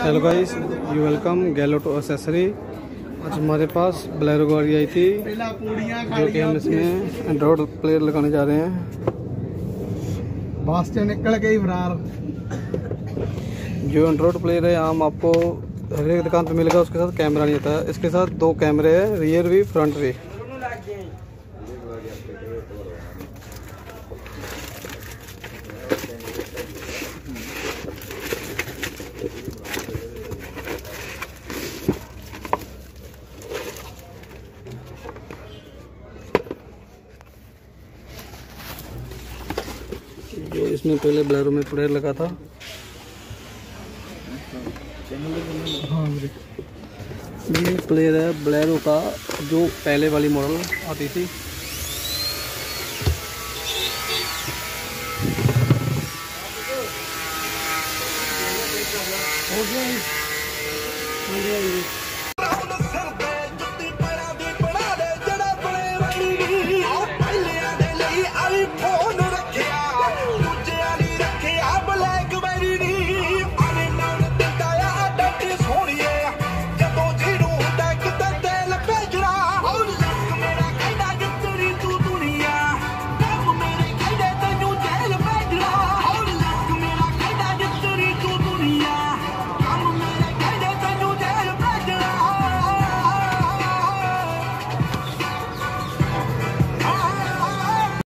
Hello guys you welcome गैलो to accessory आज हमारे पास ब्लैरो गाड़ी आई थी जो कि हम इसमें एंड्रॉयड प्लेयर लगाने जा रहे हैं। बस से निकल गई फरार। जो एंड्रॉयड प्लेयर है हम आपको हर एक दुकान पे मिलेगा उसके साथ कैमरा नहीं आता है इसके साथ दो कैमरे हैं रियर भी फ्रंट भी जो इसमें पहले ब्लैरो में प्लेयर लगा था। हाँ ये प्लेयर है ब्लैरो का, जो पहले वाली मॉडल आती थी। हो गया Holy.